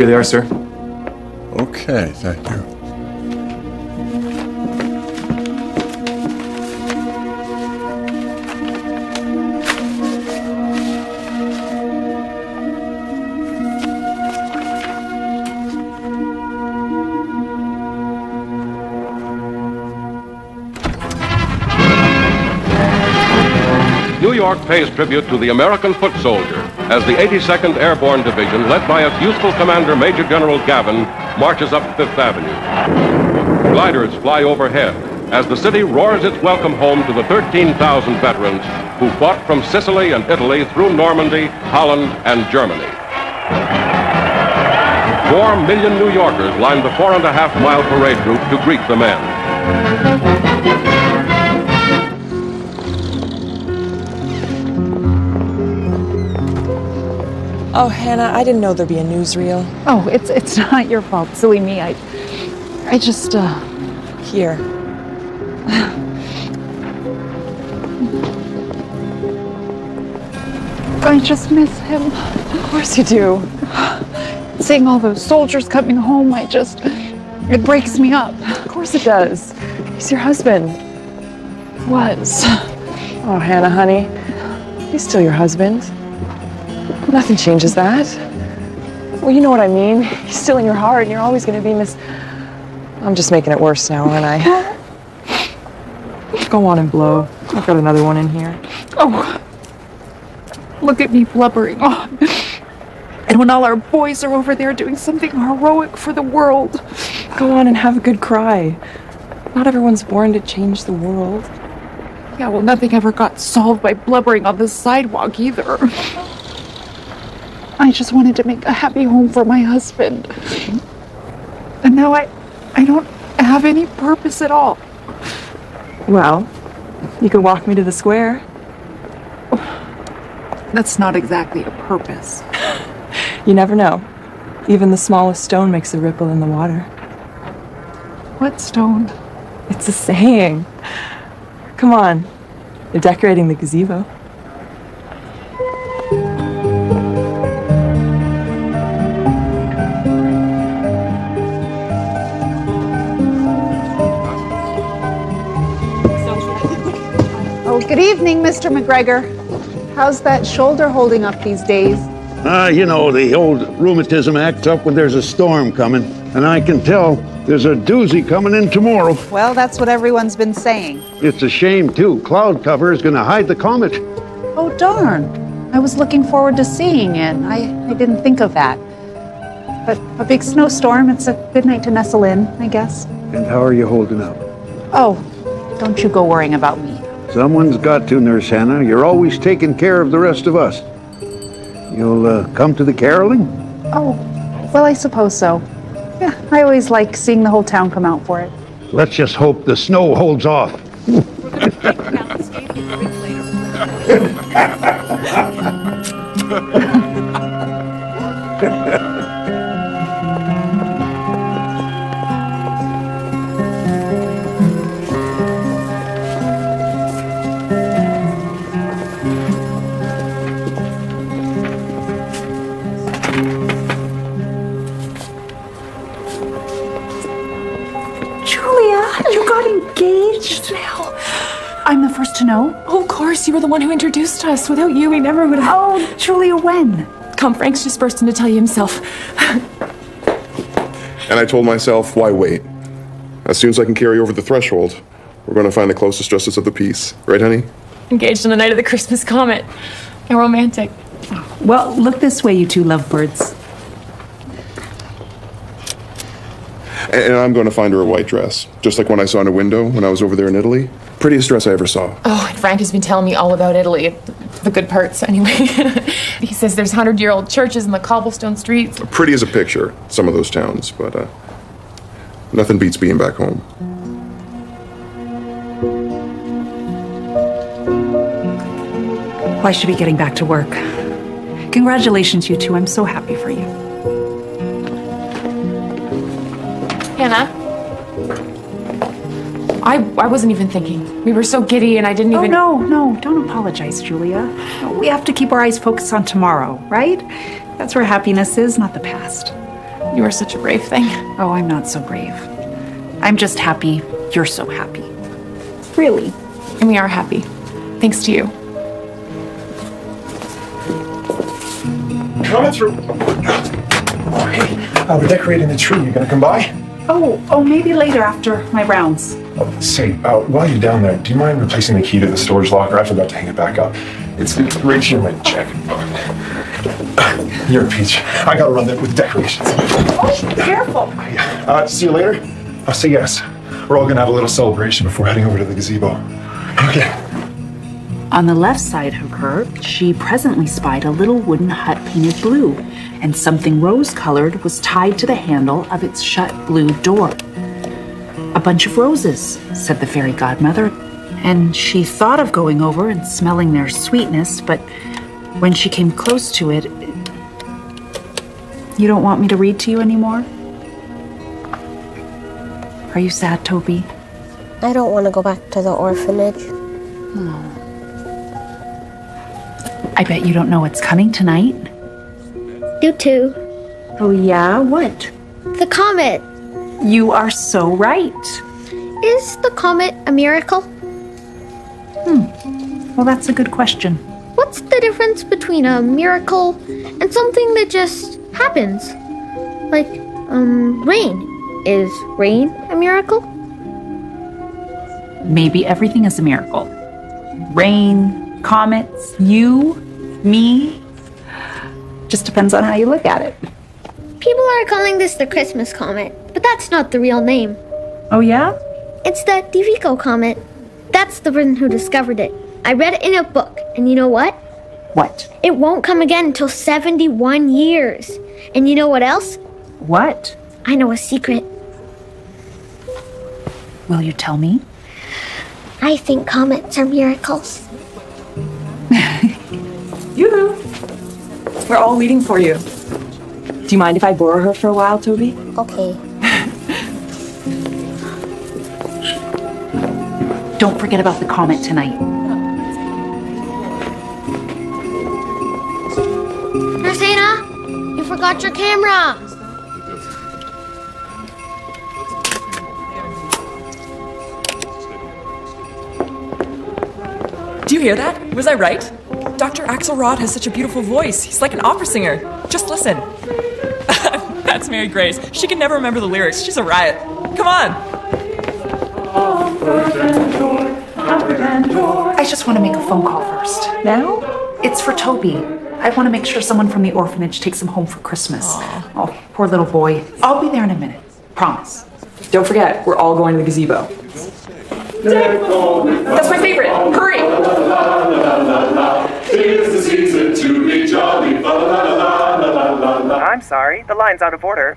Here they are, sir. Okay, thank you. New York pays tribute to the American foot soldier as the 82nd Airborne Division, led by its youthful commander Major General Gavin, marches up Fifth Avenue. Gliders fly overhead as the city roars its welcome home to the 13,000 veterans who fought from Sicily and Italy through Normandy, Holland, and Germany. Four million New Yorkers line the four and a half mile parade route to greet the men. Oh, Hannah, I didn't know there'd be a newsreel. Oh, it's it's not your fault, silly me. I I just uh Here. I just miss him. Of course you do. Seeing all those soldiers coming home, I just it breaks me up. Of course it does. He's your husband. Was. Oh, Hannah, honey. He's still your husband. Nothing changes that. Well, you know what I mean. He's still in your heart, and you're always going to be Miss. I'm just making it worse now, aren't I? Go on and blow. I've got another one in here. Oh. Look at me blubbering. Oh. And when all our boys are over there doing something heroic for the world. Go on and have a good cry. Not everyone's born to change the world. Yeah, well, nothing ever got solved by blubbering on the sidewalk either. I just wanted to make a happy home for my husband. And now I I don't have any purpose at all. Well, you could walk me to the square. That's not exactly a purpose. You never know. Even the smallest stone makes a ripple in the water. What stone? It's a saying. Come on. They're decorating the gazebo. Good evening, Mr. McGregor. How's that shoulder holding up these days? Ah, you know, the old rheumatism acts up when there's a storm coming. And I can tell there's a doozy coming in tomorrow. Well, that's what everyone's been saying. It's a shame, too. Cloud cover is going to hide the comet. Oh, darn. I was looking forward to seeing it. I, I didn't think of that. But a big snowstorm, it's a good night to nestle in, I guess. And how are you holding up? Oh, don't you go worrying about me. Someone's got to, Nurse Hannah. You're always taking care of the rest of us. You'll uh, come to the caroling? Oh, well, I suppose so. Yeah, I always like seeing the whole town come out for it. Let's just hope the snow holds off. I'm the first to know. Oh, of course, you were the one who introduced us. Without you, we never would have. Oh, Julia, when? Come, Frank's just bursting to tell you himself. And I told myself, why wait? As soon as I can carry over the threshold, we're going to find the closest justice of the peace. Right, honey? Engaged on the night of the Christmas comet. How romantic. Well, look this way, you two lovebirds. And, and I'm going to find her a white dress, just like one I saw in a window when I was over there in Italy. Prettiest dress I ever saw. Oh, and Frank has been telling me all about Italy. The good parts, anyway. he says there's 100 year old churches in the cobblestone streets. Pretty as a picture, some of those towns, but uh, nothing beats being back home. Well, I should be getting back to work. Congratulations, you two. I'm so happy for you. Hannah? I, I wasn't even thinking. We were so giddy and I didn't even. Oh, even. no, no. Don't apologize, Julia. We have to keep our eyes focused on tomorrow, right? That's where happiness is, not the past. You are such a brave thing. Oh, I'm not so brave. I'm just happy you're so happy. Really? And we are happy. Thanks to you. Coming through. Oh, hey, uh, we're decorating the tree. You gonna come by? Oh, oh, maybe later after my rounds. Oh, say, uh, while you're down there, do you mind replacing the key to the storage locker? I forgot to hang it back up. It's it's right here in my jacket. You're a peach. I gotta run there with decorations. Oh, careful. Uh, see you later. I'll say yes. We're all gonna have a little celebration before heading over to the gazebo. Okay. On the left side of her, she presently spied a little wooden hut painted blue, and something rose colored was tied to the handle of its shut blue door. A bunch of roses, said the fairy godmother, and she thought of going over and smelling their sweetness, but when she came close to it, you don't want me to read to you anymore? Are you sad, Toby? I don't want to go back to the orphanage. I bet you don't know what's coming tonight. You too. Oh, yeah? What? The comet. You are so right. Is the comet a miracle? Hmm. Well, that's a good question. What's the difference between a miracle and something that just happens? Like, um, rain. Is rain a miracle? Maybe everything is a miracle. Rain, comets, you, me. Just depends on how you look at it. People are calling this the Christmas comet, but that's not the real name. Oh, yeah? It's the Divico comet. That's the person who discovered it. I read it in a book, and you know what? What? It won't come again until 71 years. And you know what else? What? I know a secret. Will you tell me? I think comets are miracles. Yoo-hoo! We're all waiting for you. Do you mind if I borrow her for a while, Toby? Okay. Don't forget about the comet tonight. Nurse you forgot your camera. Do you hear that? Was I right? Dr. Axelrod has such a beautiful voice. He's like an opera singer. Just listen. That's Mary Grace. She can never remember the lyrics. She's a riot. Come on. I just want to make a phone call first. Now? It's for Toby. I want to make sure someone from the orphanage takes him home for Christmas. Oh, poor little boy. I'll be there in a minute. Promise. Don't forget, we're all going to the gazebo. That's my favorite. Hurry. I'm sorry, the line's out of order.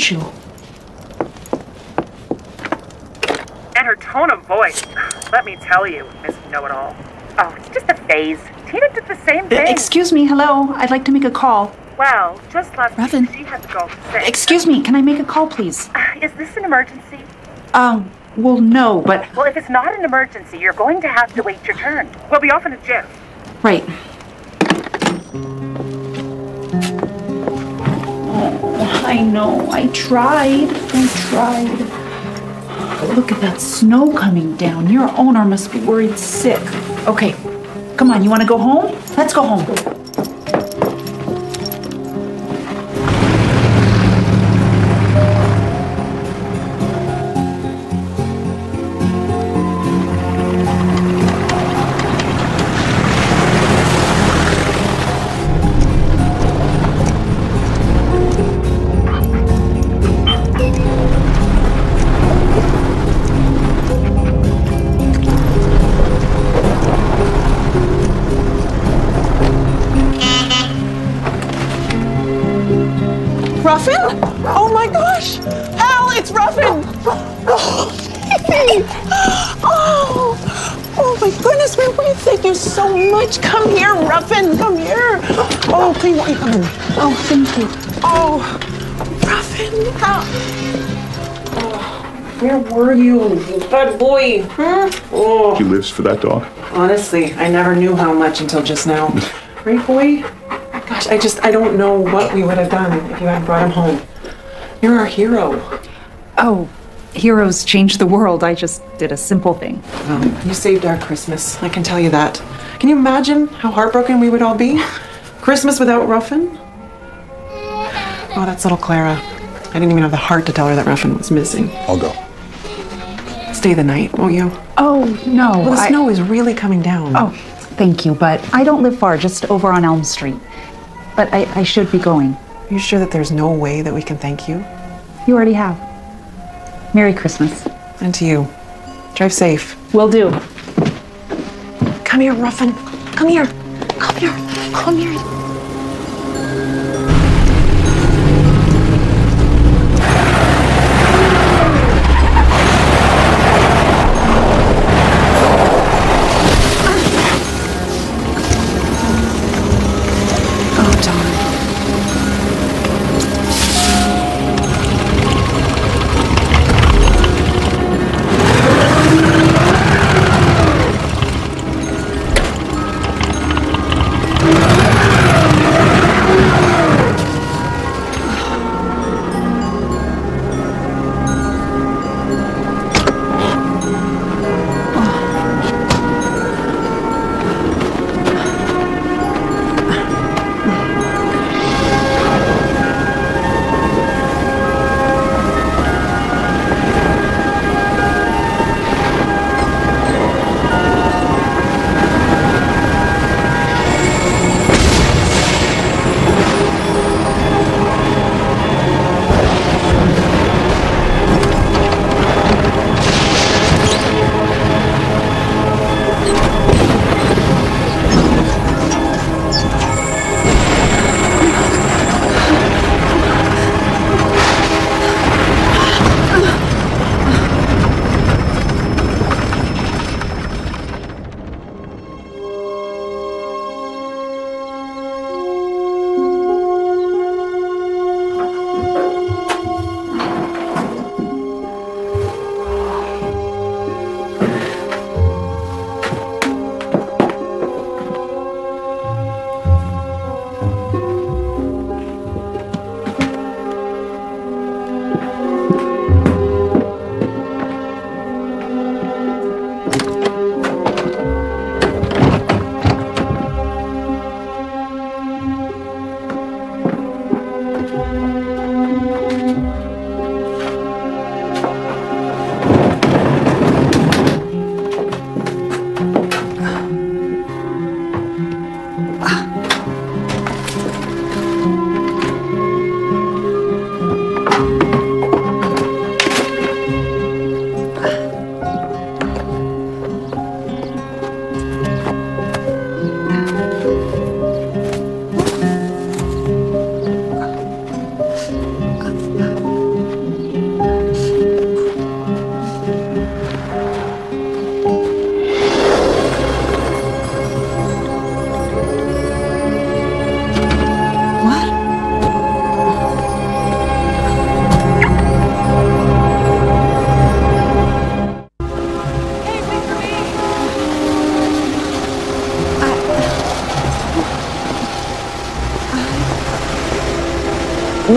from aren't you? And her tone of voice. Let me tell you, Miss Know It All. Oh, it's just a phase. Tina did the same Uh, thing. Excuse me, hello. I'd like to make a call. Well, just last week she had to go. Excuse me, can I make a call, please? Is this an emergency? Um, well, no, but. Well, if it's not an emergency, you're going to have to wait your turn. We'll be off in a jiff. Right. Know. I tried. I tried. Look at that snow coming down. Your owner must be worried sick. Okay, come on. You want to go home? Let's go home. Oh, thank. Oh, Ruffin, how? Oh, where were you, you bad boy? Huh? Oh. He lives for that dog. Honestly, I never knew how much until just now. Right, boy? Gosh, I just, I don't know what we would have done if you hadn't brought him home. You're our hero. Oh, heroes change the world. I just did a simple thing. Well, you saved our Christmas. I can tell you that. Can you imagine how heartbroken we would all be? Christmas without Ruffin? Oh, that's little Clara. I didn't even have the heart to tell her that Ruffin was missing. I'll go. Stay the night, won't you? Oh, no. Well, the I- snow is really coming down. Oh, thank you, but I don't live far, just over on Elm Street. But I, I should be going. Are you sure that there's no way that we can thank you? You already have. Merry Christmas. And to you. Drive safe. Will do. Come here, Ruffin. Come here. Come here. Come here.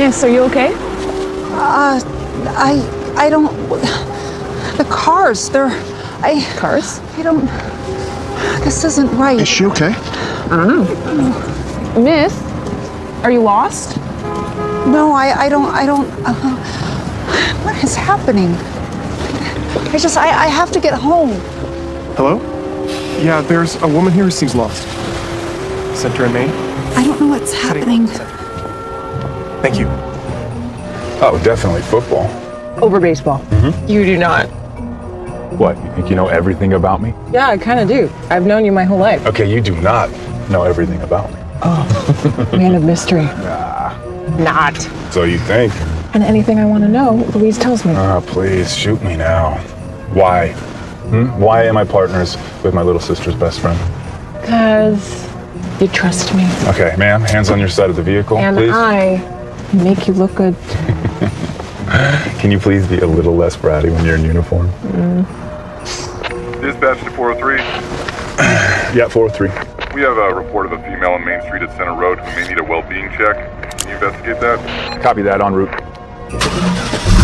Miss, are you okay? Uh, I, I don't. The cars, they're. I. Cars? I don't. This isn't right. Is she okay? I don't know. Miss, are you lost? No, I, I don't. I don't. Uh, what is happening? I just. I, I have to get home. Hello? Yeah, there's a woman here who seems lost. Center in Maine? I don't know what's happening. Thank you. Oh, definitely football. Over baseball. Mm-hmm. You do not. What, you think you know everything about me? Yeah, I kind of do. I've known you my whole life. Okay, you do not know everything about me. Oh, man of mystery. Nah. Not. So you think? And anything I want to know, Louise tells me. Ah, please, shoot me now. Why? Hmm? Why am I partners with my little sister's best friend? Because you trust me. Okay, ma'am, hands on your side of the vehicle, and please. I make you look good. Can you please be a little less bratty when you're in uniform? Mm. Dispatch to 403. Yeah, 403. We have a report of a female on Main Street at Center Road who may need a well-being check. Can you investigate that? Copy that en route.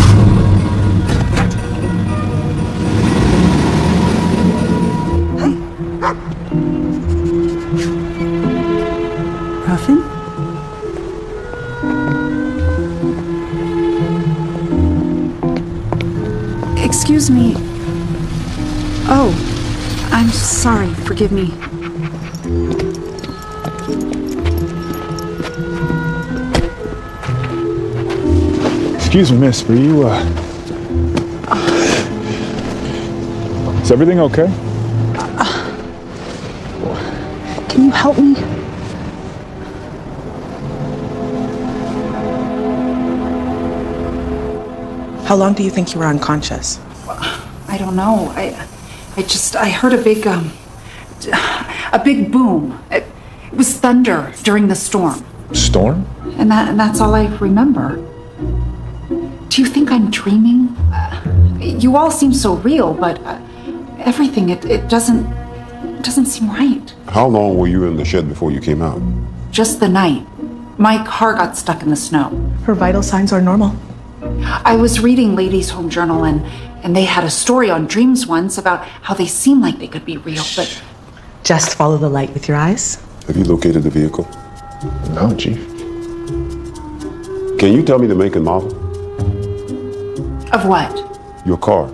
Oh, I'm sorry. Forgive me. Excuse me, miss, were you, uh... Is everything okay? Can you help me? How long do you think you were unconscious? I don't know. I, I just I heard a big um, a big boom. It, it was thunder during the storm, Storm? and that and that's all I remember. Do you think I'm dreaming? Uh, you all seem so real, but uh, everything it, it doesn't it doesn't seem right. How long were you in the shed before you came out? Just the night, my car got stuck in the snow. Her vital signs are normal. I was reading Ladies' Home Journal and and they had a story on dreams once about how they seem like they could be real, but Just follow the light with your eyes. Have you located the vehicle? No, Chief. Can you tell me the make and model? of what? Your car.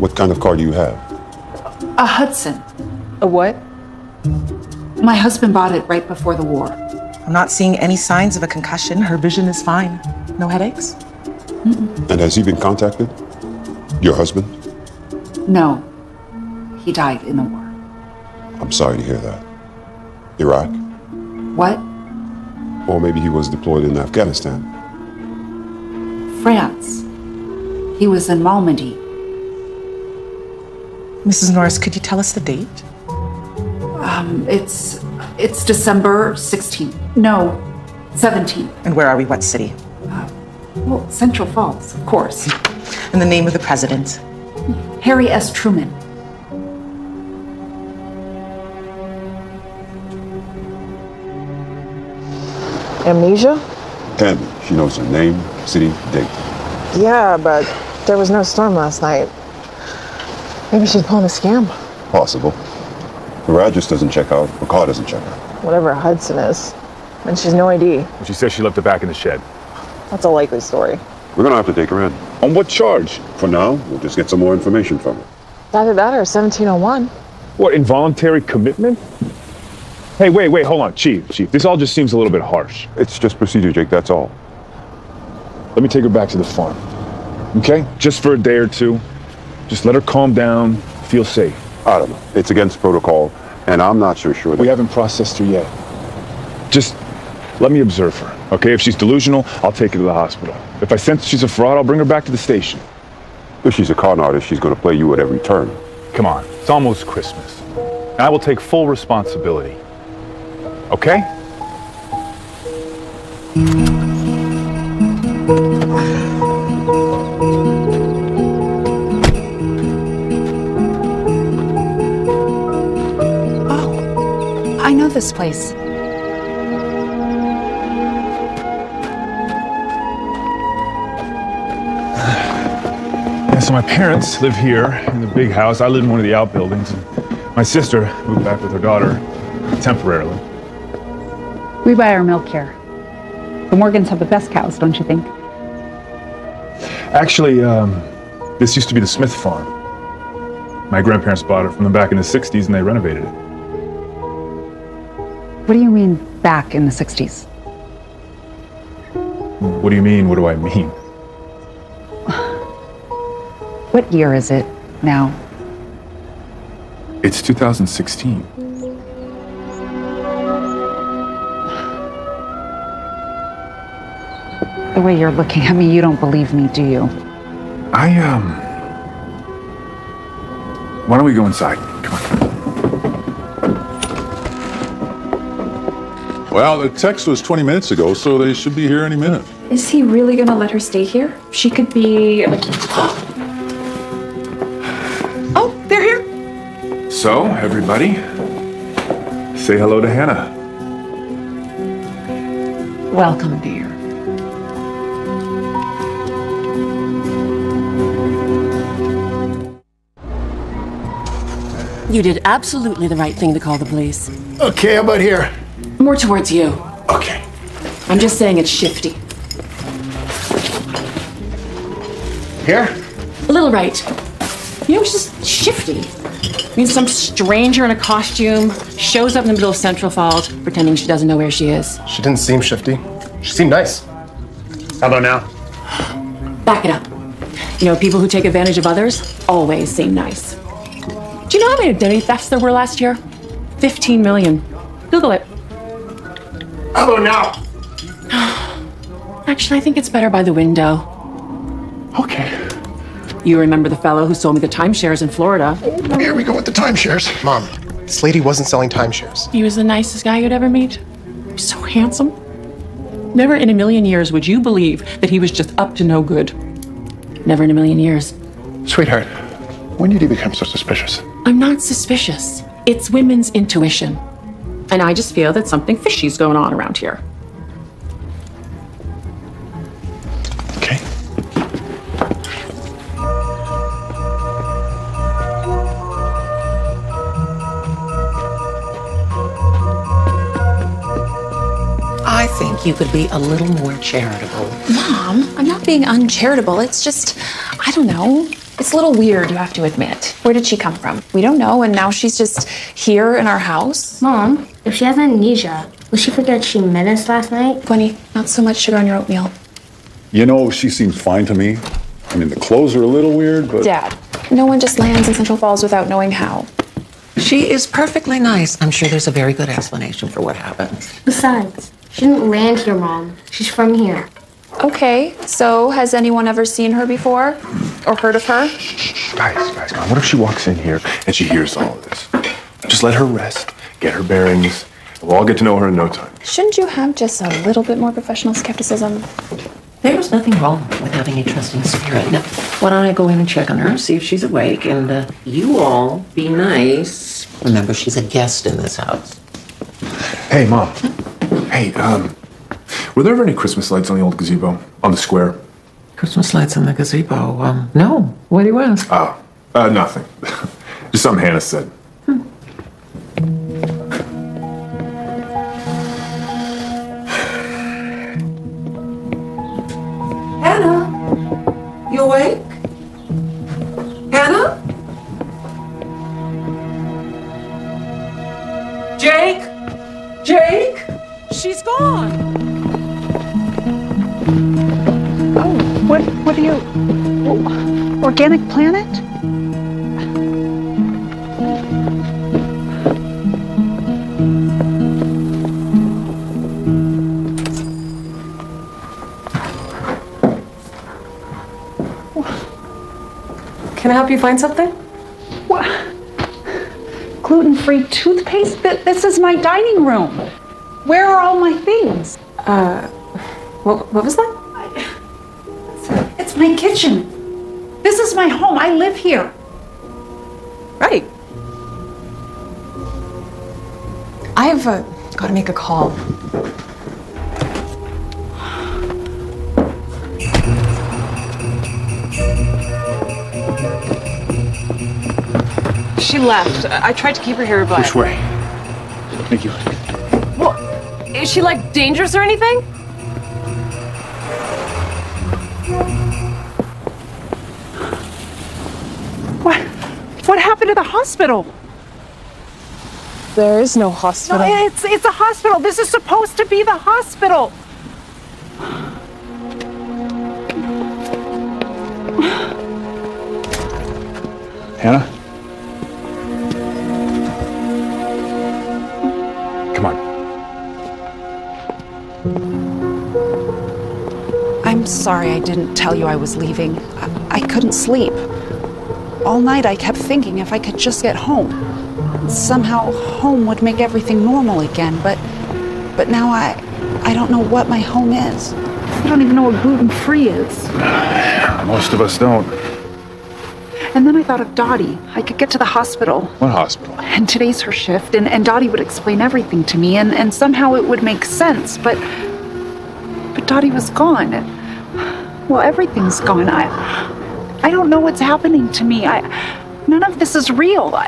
What kind of car do you have? A Hudson. A what? My husband bought it right before the war. I'm not seeing any signs of a concussion. Her vision is fine. No headaches? And has he been contacted? Your husband? No. He died in the war. I'm sorry to hear that. Iraq? What? Or maybe he was deployed in Afghanistan. France. He was in Malmedy. Mrs. Norris, could you tell us the date? Um, it's it's December 16th. No, 17th. And where are we? What city? Well, Central Falls, of course. And the name of the president? Harry S. Truman. Amnesia? And she knows her name, city, date. Yeah, but there was no storm last night. Maybe she's pulling a scam. Possible. Her address doesn't check out, her car doesn't check out. Whatever Hudson is. And she's no ID. She says she left it back in the shed. That's a likely story. We're gonna have to take her in. On what charge? For now, we'll just get some more information from her. Either that or 1701. What, involuntary commitment? Hey, wait, wait, hold on. Chief, Chief, this all just seems a little bit harsh. It's just procedure, Jake, that's all. Let me take her back to the farm. Okay? Just for a day or two. Just let her calm down, feel safe. I don't know. It's against protocol, and I'm not so sure that. We haven't processed her yet. Just let me observe her, okay? If she's delusional, I'll take her to the hospital. If I sense she's a fraud, I'll bring her back to the station. If she's a con artist, she's gonna play you at every turn. Come on, it's almost Christmas. And I will take full responsibility. Okay? Oh, I know this place. So my parents live here in the big house. I live in one of the outbuildings. And my sister moved back with her daughter temporarily. We buy our milk here. The Morgans have the best cows, don't you think? Actually, um, this used to be the Smith farm. My grandparents bought it from them back in the 60s and they renovated it. What do you mean back in the 60s? What do you mean? What do I mean? What year is it now? It's 2016. The way you're looking at me, you don't believe me, do you? I, um. Why don't we go inside? Come on. Well, the text was 20 minutes ago, so they should be here any minute. Is he really gonna let her stay here? She could be. So, everybody, say hello to Hannah. Welcome, dear. You did absolutely the right thing to call the police. Okay, how about here? More towards you. Okay. I'm just saying it's shifty. Here? A little right. You know, it's just shifty. I mean, some stranger in a costume shows up in the middle of Central Falls pretending she doesn't know where she is. She didn't seem shifty. She seemed nice. How about now? Back it up. You know, people who take advantage of others always seem nice. Do you know how many identity thefts there were last year? 15 million. Google it. How about now? Actually, I think it's better by the window. Okay. You remember the fellow who sold me the timeshares in Florida? Here we go with the timeshares. Mom, this lady wasn't selling timeshares. He was the nicest guy you'd ever meet. He was so handsome. Never in a million years would you believe that he was just up to no good. Never in a million years. Sweetheart, when did you become so suspicious? I'm not suspicious. It's women's intuition. And I just feel that something fishy's going on around here. Think you could be a little more charitable. Mom, I'm not being uncharitable. It's just, I don't know. It's a little weird, you have to admit. Where did she come from? We don't know, and now she's just here in our house. Mom, if she has amnesia, will she forget she met us last night? Bunny, not so much sugar on your oatmeal. You know, she seems fine to me. I mean, the clothes are a little weird, but. Dad, no one just lands in Central Falls without knowing how. She is perfectly nice. I'm sure there's a very good explanation for what happened. Besides, she didn't land here, Mom. She's from here. Okay, so has anyone ever seen her before? Or heard of her? Guys, guys, come on. What if she walks in here and she hears all of this? Just let her rest, get her bearings, and we'll all get to know her in no time. Shouldn't you have just a little bit more professional skepticism? There's nothing wrong with having a trusting spirit. Now, why don't I go in and check on her, see if she's awake, and uh, you all be nice. Remember, she's a guest in this house. Hey, Mom. Hey, um, were there ever any Christmas lights on the old gazebo? On the square? Christmas lights in the gazebo. Um, no. What do you ask? Oh, uh, nothing. Just something Hannah said. Hannah, you awake? Hannah? Jake? Jake? She's gone. Oh, what, what are you. Organic planet? Can I help you find something? What? Gluten free toothpaste? This is my dining room. Where are all my things? Uh, what, what was that? It's my kitchen. This is my home. I live here. Right. I've uh, got to make a call. She left. I I tried to keep her here, but. Which way? Thank you. Well, is she like dangerous or anything? What? What happened to the hospital? There is no No, hospital. it's it's a hospital. This is supposed to be the hospital. Sorry I didn't tell you I was leaving. I, I couldn't sleep. All night I kept thinking if I could just get home. Somehow home would make everything normal again, but but now I I don't know what my home is. I don't even know what gluten free is. Most of us don't. And then I thought of Dottie. I could get to the hospital. What hospital? And today's her shift, and, and Dottie would explain everything to me, and, and somehow it would make sense, but but Dottie was gone. Well, everything's gone. I I don't know what's happening to me. I none of this is real. I,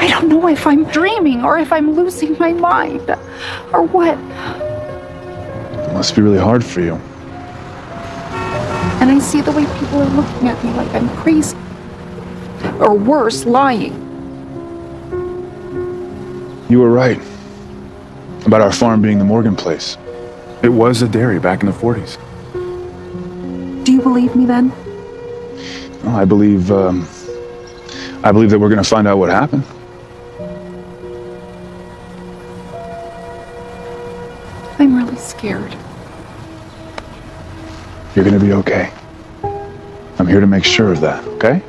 I don't know if I'm dreaming or if I'm losing my mind or what. It must be really hard for you. And I see the way people are looking at me like I'm crazy. Or worse, lying. You were right about our farm being the Morgan place. It was a dairy back in the 40s. Do you believe me then? Well, I believe, um, I believe that we're going to find out what happened. I'm really scared. You're going to be okay. I'm here to make sure of that, okay?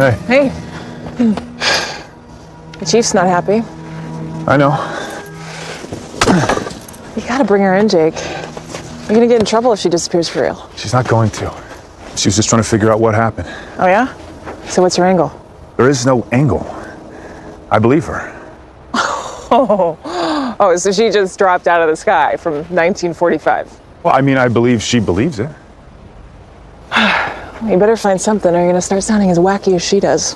Hey, Hey. The chief's not happy. I know. You gotta bring her in, Jake. You're gonna get in trouble if she disappears for real. She's not going to. She was just trying to figure out what happened. Oh, yeah? So what's her angle? There is no angle. I believe her. Oh, oh, so she just dropped out of the sky from 1945. Well, I mean, I believe she believes it. You better find something or you're gonna start sounding as wacky as she does.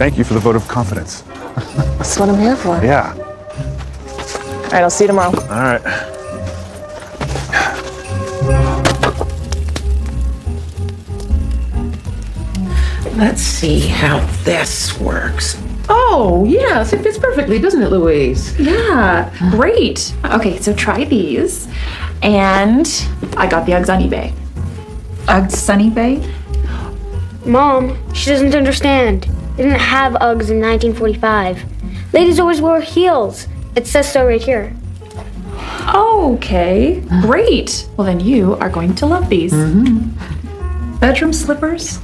Thank you for the vote of confidence. That's what I'm here for. Yeah. All right, I'll see you tomorrow. All right. Let's see how this works. Oh, yes, it fits perfectly, doesn't it, Louise? Yeah, great. Okay, so try these. And I got the Uggs on eBay. Uggs on eBay? Mom, she doesn't understand. They didn't have Uggs in 1945. Ladies always wore heels. It says so right here. Okay, great. Well, then you are going to love these. Mhm. Bedroom slippers?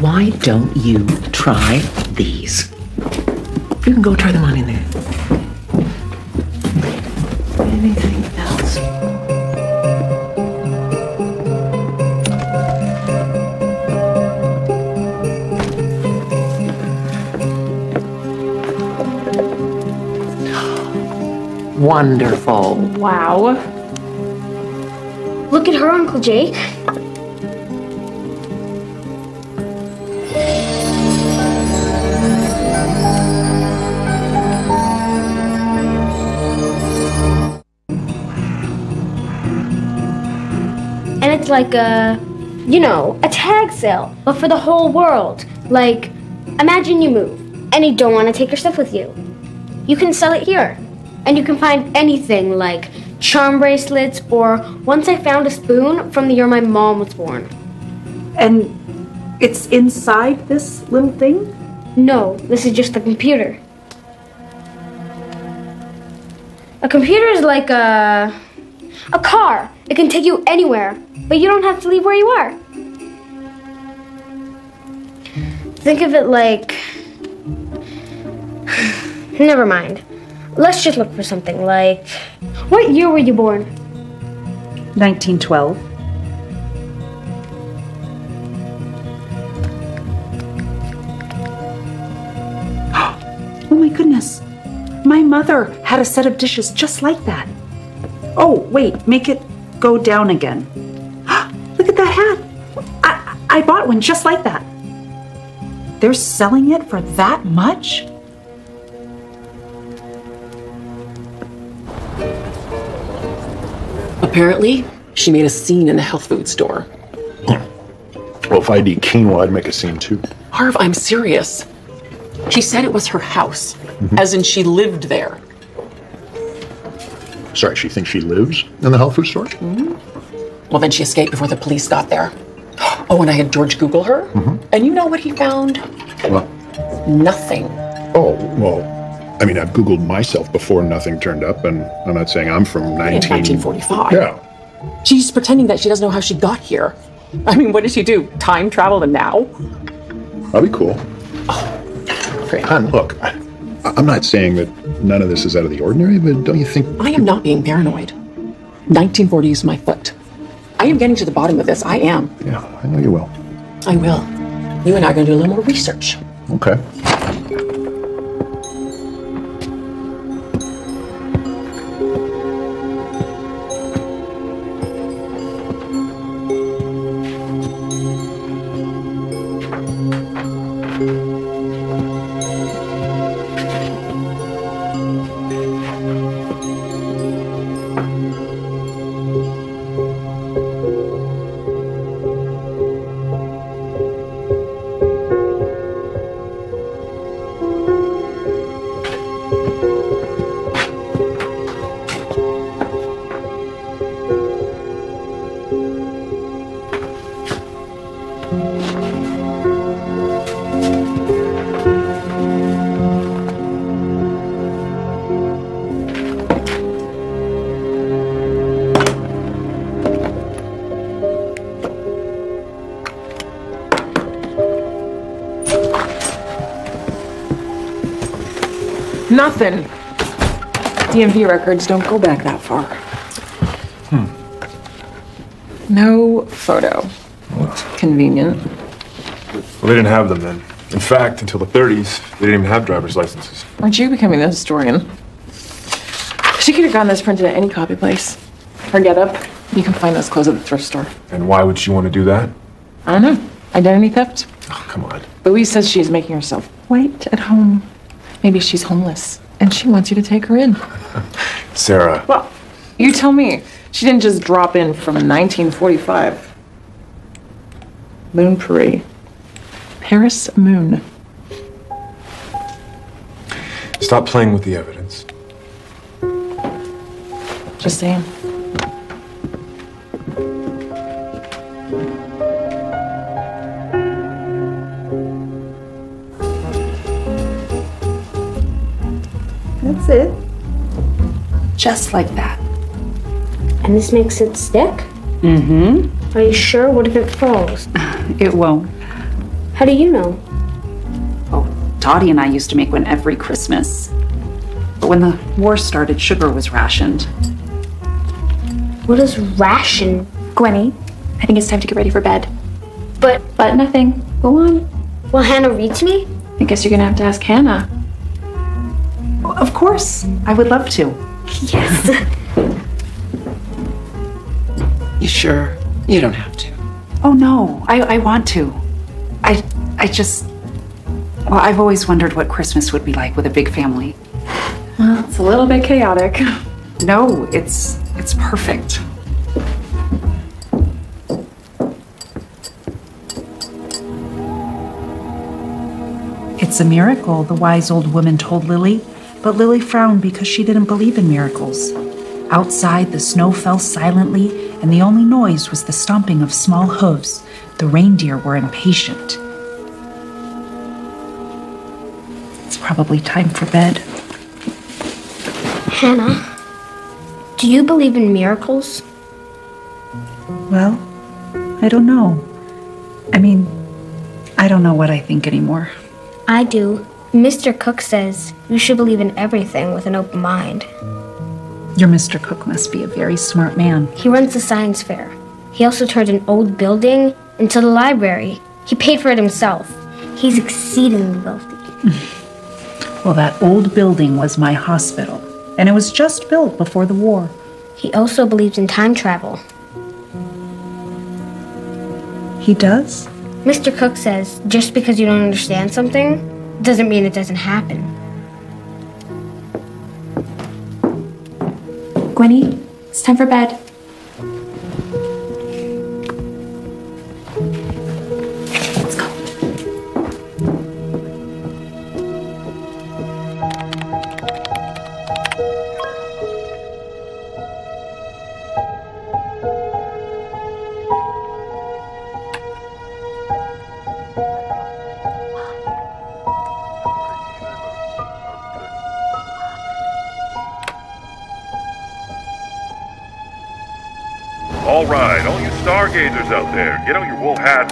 Why don't you try these? You can go try them on in there. Anything else? Wonderful. Wow. Look at her, Uncle Jake. And it's like a, you know, a tag sale, but for the whole world. Like, imagine you move and you don't want to take your stuff with you. You can sell it here. And you can find anything like charm bracelets or once I found a spoon from the year my mom was born. And it's inside this little thing? No, this is just a computer. A computer is like a a car. It can take you anywhere, but you don't have to leave where you are. Think of it like Never mind. Let's just look for something like What year were you born? 1912. Oh my goodness. My mother had a set of dishes just like that. Oh, wait, make it go down again. Look at that hat. I, I bought one just like that. They're selling it for that much? Apparently, she made a scene in the health food store. Hmm. Well, if I'd eat quinoa, I'd make a scene too. Harv, I'm serious. She said it was her house, mm-hmm. as in she lived there. Sorry, she thinks she lives in the health food store? Mm-hmm. Well, then she escaped before the police got there. Oh, and I had George Google her, mm-hmm. and you know what he found? What? Nothing. Oh, well, I mean, I've Googled myself before nothing turned up, and I'm not saying I'm from 19... 1945. Yeah. She's pretending that she doesn't know how she got here. I mean, what did she do? Time travel to now? That'd be cool. Oh, great, Hon, look, I, I'm not saying that none of this is out of the ordinary, but don't you think... I am not being paranoid. 1940 is my foot. I am getting to the bottom of this. I am. Yeah, I know you will. I will. You and I are going to do a little more research. Okay. Nothing. DMV records don't go back that far. Hmm. No photo. Convenient. Well, they didn't have them then. In fact, until the 30s, they didn't even have driver's licenses. Aren't you becoming the historian? She could have gotten this printed at any copy place. Her get up. You can find those clothes at the thrift store. And why would she want to do that? I don't know. Identity theft? Oh, come on. Louise says she's making herself white at home. Maybe she's homeless and she wants you to take her in. Sarah. Well, you tell me. She didn't just drop in from 1945. Moon Parade. Paris Moon. Stop playing with the evidence. Just saying. It. Just like that. And this makes it stick? Mm-hmm. Are you sure? What if it falls? It won't. How do you know? Oh, Dottie and I used to make one every Christmas. But when the war started, sugar was rationed. What is ration? Gwenny, I think it's time to get ready for bed. But But nothing. Go on. will Hannah read to me? I guess you're gonna have to ask Hannah. Of course, I would love to. Yes. You sure? You don't have to. Oh no, I, I want to. I I just well, I've always wondered what Christmas would be like with a big family. Well, it's a little bit chaotic. No, it's it's perfect. It's a miracle, the wise old woman told Lily, but Lily frowned because she didn't believe in miracles. Outside, the snow fell silently, and the only noise was the stomping of small hooves. The reindeer were impatient. It's probably time for bed. Hannah, do you believe in miracles? Well, I don't know. I mean, I don't know what I think anymore. I do. Mr. Cook says you should believe in everything with an open mind. Your Mr. Cook must be a very smart man. He runs the science fair. He also turned an old building into the library. He paid for it himself. He's exceedingly wealthy. Well, that old building was my hospital, and it was just built before the war. He also believes in time travel. He does? Mr. Cook says just because you don't understand something doesn't mean it doesn't happen. Gwenny, it's time for bed.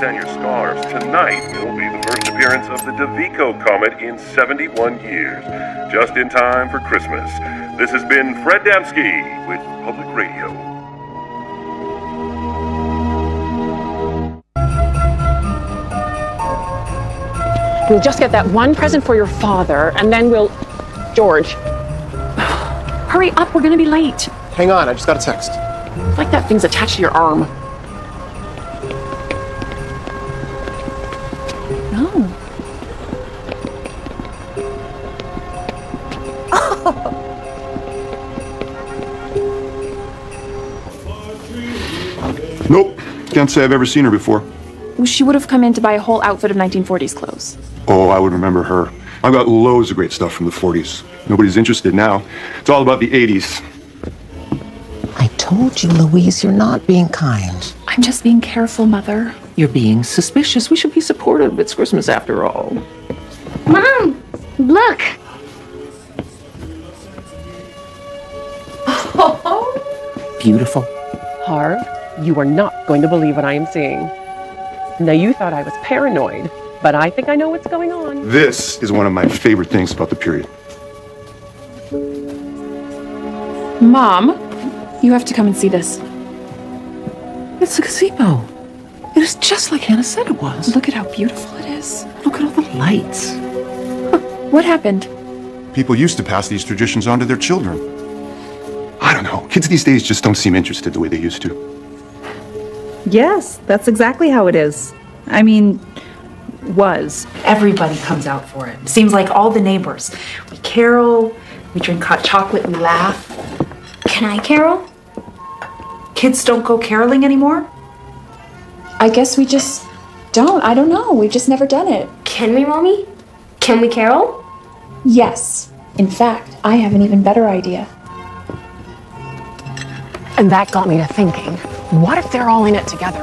Your wool hats and your scarves. Tonight will be the first appearance of the DeVico Comet in 71 years, just in time for Christmas. This has been Fred Damsky with Public Radio. We'll just get that one present for your father, and then we'll. George. Hurry up, we're gonna be late. Hang on, I just got a text. It's like that thing's attached to your arm. Can't say I've ever seen her before. She would have come in to buy a whole outfit of 1940s clothes. Oh, I would remember her. I've got loads of great stuff from the 40s. Nobody's interested now. It's all about the 80s. I told you, Louise, you're not being kind. I'm just being careful, Mother. You're being suspicious. We should be supportive. It's Christmas after all. Mom, look. Beautiful. Harv, you are not going to believe what I am seeing. Now, you thought I was paranoid, but I think I know what's going on. This is one of my favorite things about the period. Mom, you have to come and see this. It's a gazebo. It is just like Hannah said it was. Look at how beautiful it is. Look at all the lights. What happened? People used to pass these traditions on to their children. I don't know. Kids these days just don't seem interested the way they used to. Yes, that's exactly how it is. I mean, was. Everybody comes out for it. Seems like all the neighbors. We carol, we drink hot chocolate, we laugh. Can I carol? Kids don't go caroling anymore? I guess we just don't. I don't know. We've just never done it. Can we, Mommy? Can we carol? Yes. In fact, I have an even better idea. And that got me to thinking what if they're all in it together?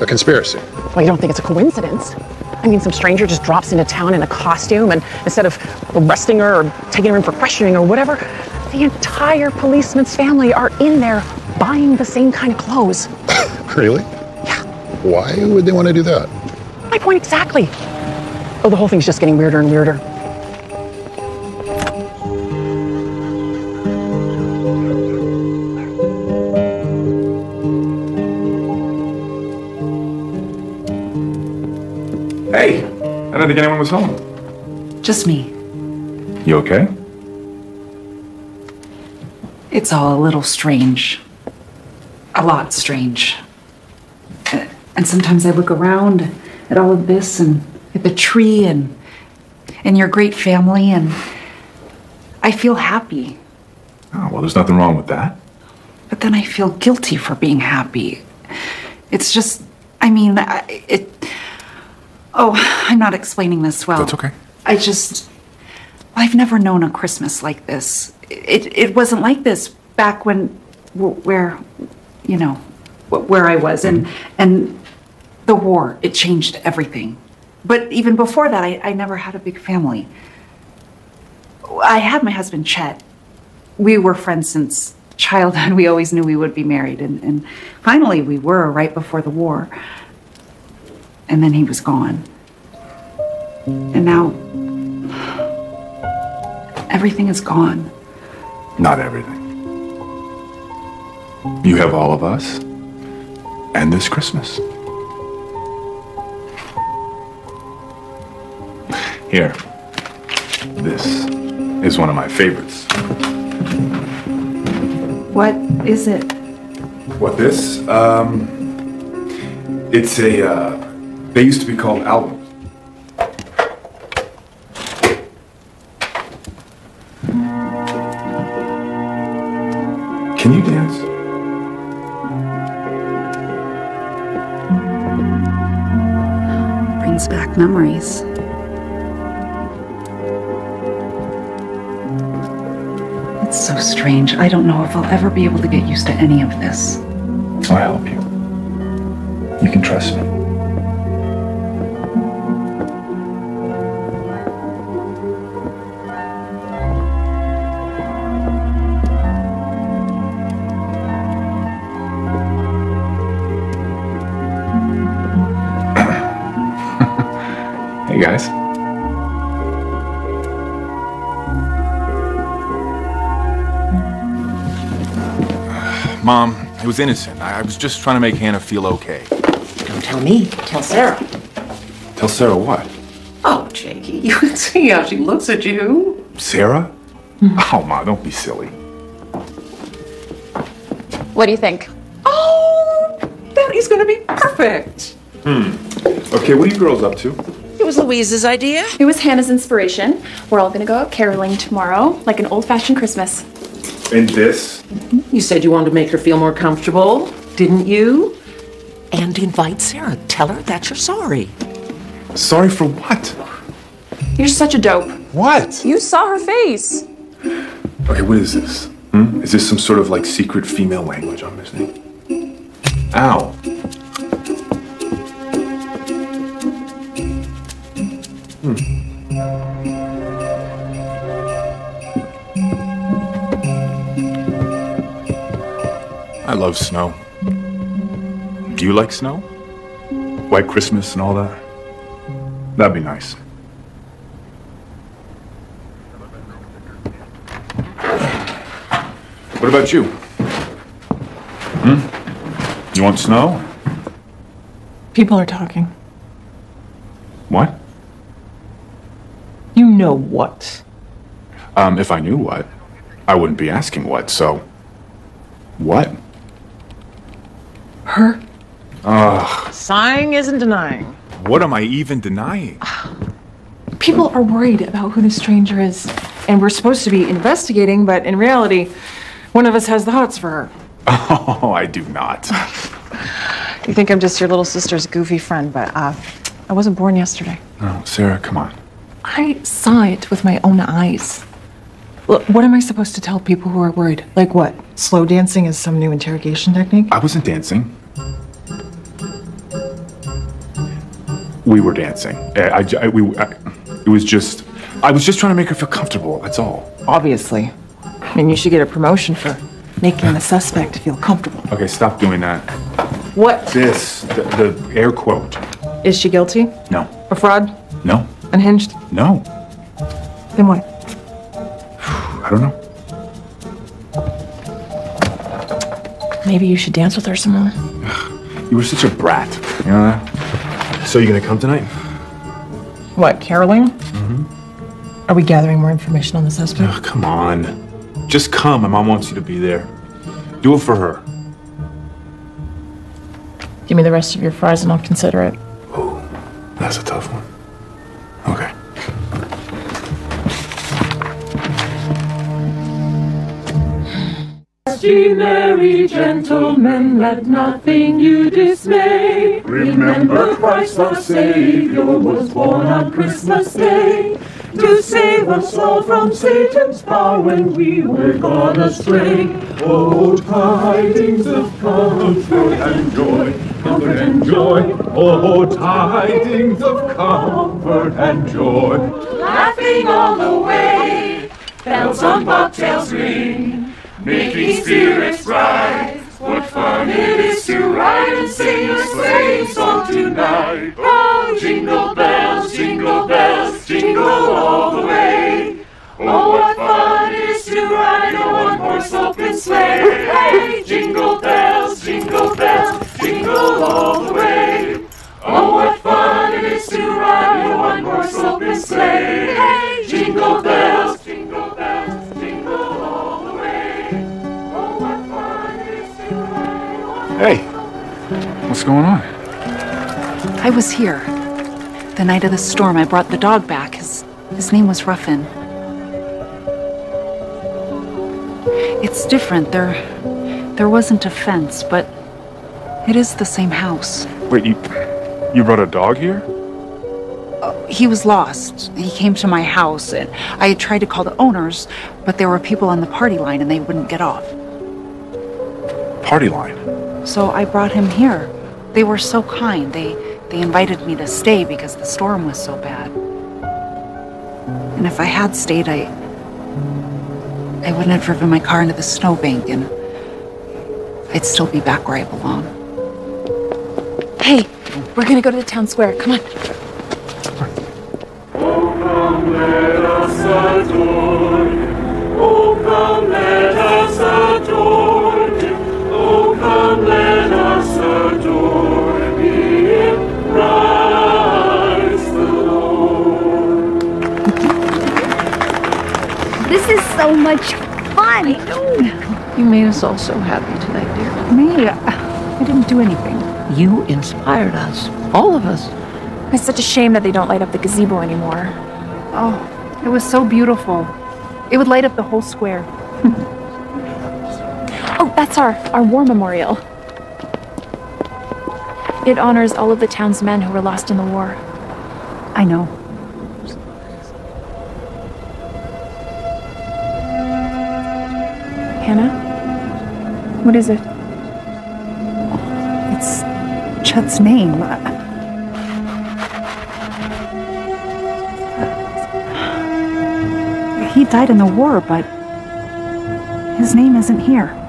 A conspiracy. Well, you don't think it's a coincidence? I mean, some stranger just drops into town in a costume, and instead of arresting her or taking her in for questioning or whatever, the entire policeman's family are in there buying the same kind of clothes. Really? Yeah. Why would they want to do that? My point exactly. Oh, the whole thing's just getting weirder and weirder. I didn't think anyone was home. Just me. You okay? It's all a little strange. A lot strange. And sometimes I look around at all of this and at the tree and and your great family and I feel happy. Oh, well, there's nothing wrong with that. But then I feel guilty for being happy. It's just I mean, I- it Oh, I'm not explaining this well. That's okay. I just I've never known a Christmas like this. It it wasn't like this back when where you know where I was and mm-hmm. and the war it changed everything. But even before that, I, I never had a big family. I had my husband Chet. We were friends since childhood. We always knew we would be married, and, and finally we were right before the war. And then he was gone. And now everything is gone. Not everything. You have all of us and this Christmas. Here. This is one of my favorites. What is it? What this? Um, it's a. Uh, they used to be called albums. Can you dance? Brings back memories. It's so strange. I don't know if I'll ever be able to get used to any of this. I'll help you. You can trust me. Hey guys. Mom, it was innocent. I I was just trying to make Hannah feel okay. Don't tell me. Tell Sarah. Tell Sarah what? Oh, Jakey, you can see how she looks at you. Sarah? Oh, Ma, don't be silly. What do you think? Oh, that is going to be perfect. Hmm. Okay, what are you girls up to? It was Louise's idea. It was Hannah's inspiration. We're all gonna go out caroling tomorrow, like an old fashioned Christmas. And this? You said you wanted to make her feel more comfortable, didn't you? And invite Sarah. Tell her that you're sorry. Sorry for what? You're such a dope. What? You saw her face. Okay, what is this? Hmm? Is this some sort of like secret female language I'm missing? Ow. I love snow. Do you like snow? White Christmas and all that? That'd be nice. What about you? Hmm? You want snow? People are talking. What? You know what? Um, if I knew what, I wouldn't be asking what, so. What? Her? Ugh, Sighing isn't denying. what am I even denying? People are worried about who the stranger is. And we're supposed to be investigating, but in reality, one of us has the hots for her. Oh, I do not. You think I'm just your little sister's goofy friend, but uh, I wasn't born yesterday. Oh, Sarah, come on. I saw it with my own eyes. Look, what am I supposed to tell people who are worried? Like what? Slow dancing is some new interrogation technique? I wasn't dancing. We were dancing. I, I, I- we, I, it was just, I was just trying to make her feel comfortable. That's all. Obviously. I mean, you should get a promotion for making the suspect feel comfortable. Okay, stop doing that. What? This, the, the air quote. Is she guilty? No. A fraud? No. Unhinged? No. Then what? I don't know. Maybe you should dance with her some more. You were such a brat. You know that? So you gonna come tonight? What, caroling? Mm-hmm. Are we gathering more information on the suspect? Ugh, come on. Just come. My mom wants you to be there. Do it for her. Give me the rest of your fries and I'll consider it. Ye merry gentlemen, let nothing you dismay. Remember Christ our Savior was born on Christmas Day to save us all from Satan's power when we were gone astray. Oh, tidings of comfort and joy, comfort and joy. Oh, tidings of comfort and joy. Laughing all the way, bells on bobtails ring making spirits rise. What fun it is to ride and sing a sleigh song tonight. Oh, jingle bells, jingle bells, jingle all the way. Oh, what fun it is to ride a one-horse open sleigh. Hey, jingle bells, jingle bells, jingle all the way. Oh, what fun it is to ride a one-horse open sleigh. Hey, jingle bells, jingle bells, Hey, what's going on? I was here. The night of the storm, I brought the dog back. His, his name was Ruffin. It's different. There, there wasn't a fence, but it is the same house. Wait, you you brought a dog here? Uh, he was lost. He came to my house, and I had tried to call the owners, but there were people on the party line, and they wouldn't get off. Party line. So I brought him here. They were so kind. They they invited me to stay because the storm was so bad. And if I had stayed, I I wouldn't have driven my car into the snowbank and I'd still be back where I belong. Hey, we're gonna go to the town square. Come on. So much fun. You made us all so happy tonight, dear. Me? I didn't do anything. You inspired us. All of us. It's such a shame that they don't light up the gazebo anymore. Oh, it was so beautiful. It would light up the whole square. Oh, that's our, our war memorial. It honors all of the town's men who were lost in the war. I know. What is it? It's Chet's name. Uh, he died in the war, but his name isn't here.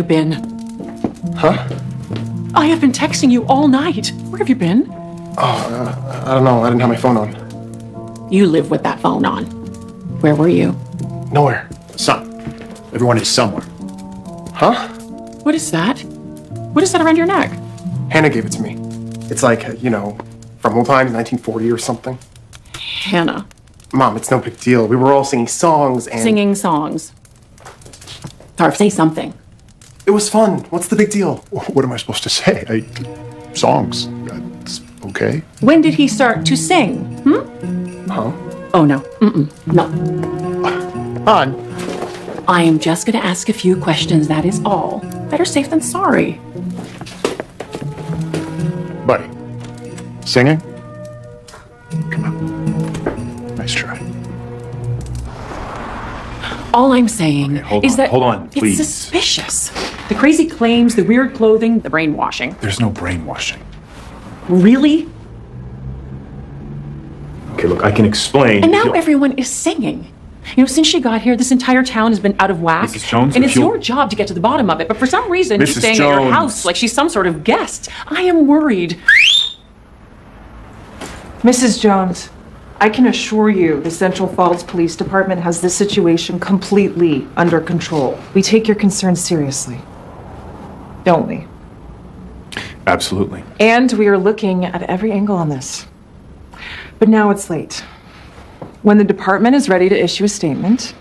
You been? Huh? I have been texting you all night. Where have you been? Oh, uh, I don't know. I didn't have my phone on. You live with that phone on. Where were you? Nowhere. Some. Everyone is somewhere. Huh? What is that? What is that around your neck? Hannah gave it to me. It's like, uh, you know, from old times, 1940 or something. Hannah. Mom, it's no big deal. We were all singing songs and. Singing songs. Harv, say something. It was fun. What's the big deal? What am I supposed to say? I, songs. That's okay. When did he start to sing? Hmm? Huh? Oh, no. Mm-mm. No. On. I am just going to ask a few questions, that is all. Better safe than sorry. Buddy. Singing? Come on. Nice try. All I'm saying hold is on, that hold on, please. it's suspicious. The crazy claims, the weird clothing, the brainwashing. There's no brainwashing. Really? Okay, look, I can explain. And now everyone is singing. You know, since she got here, this entire town has been out of whack. Mrs. Jones, and it's you'll- your job to get to the bottom of it. But for some reason, she's Mrs. staying at your house like she's some sort of guest. I am worried. Mrs. Jones, I can assure you the Central Falls Police Department has this situation completely under control. We take your concerns seriously don't we? Absolutely. And we are looking at every angle on this. But now it's late. When the department is ready to issue a statement,